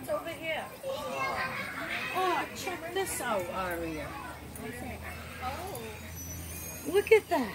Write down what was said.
It's over here. Oh, check this out, Aria. Look at that.